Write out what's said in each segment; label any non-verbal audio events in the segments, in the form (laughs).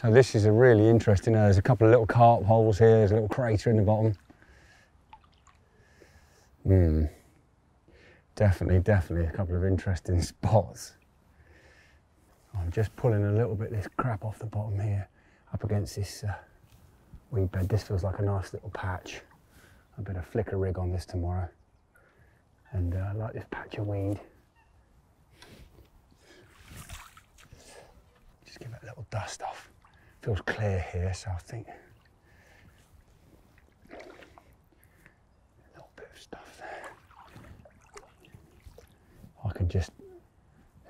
So this is a really interesting, uh, there's a couple of little carp holes here, there's a little crater in the bottom. Hmm. Definitely, definitely a couple of interesting (laughs) spots. I'm just pulling a little bit of this crap off the bottom here, up against this uh, weed bed. This feels like a nice little patch. A bit of flicker rig on this tomorrow. And uh, I like this patch of weed. Just give it a little dust off. Feels clear here, so I think a little bit of stuff there. I can just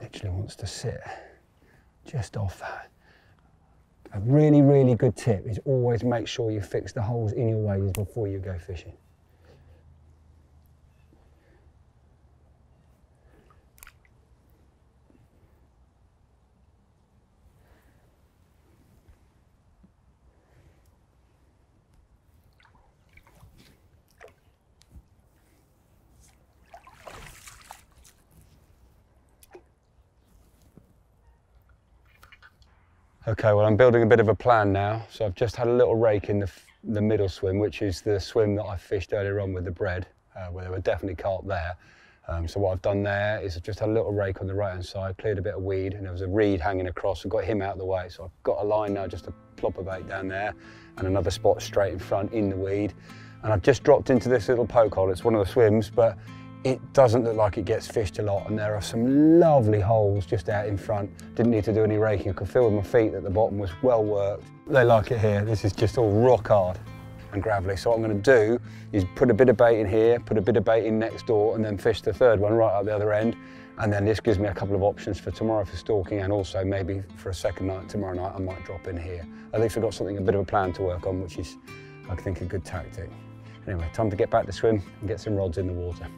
literally wants to sit just off that. A really, really good tip is always make sure you fix the holes in your waders before you go fishing. Okay, well I'm building a bit of a plan now. So I've just had a little rake in the, the middle swim, which is the swim that I fished earlier on with the bread, uh, where there were definitely carp there. Um, so what I've done there is I've just had a little rake on the right hand side, cleared a bit of weed, and there was a reed hanging across. I got him out of the way, so I've got a line now just to plop a bait down there, and another spot straight in front in the weed. And I've just dropped into this little poke hole. It's one of the swims, but it doesn't look like it gets fished a lot and there are some lovely holes just out in front. Didn't need to do any raking. I could feel with my feet that the bottom was well worked. They like it here. This is just all rock hard and gravelly. So what I'm going to do is put a bit of bait in here, put a bit of bait in next door and then fish the third one right up the other end. And then this gives me a couple of options for tomorrow for stalking and also maybe for a second night tomorrow night I might drop in here. At least I've got something, a bit of a plan to work on, which is, I think, a good tactic. Anyway, time to get back to swim and get some rods in the water.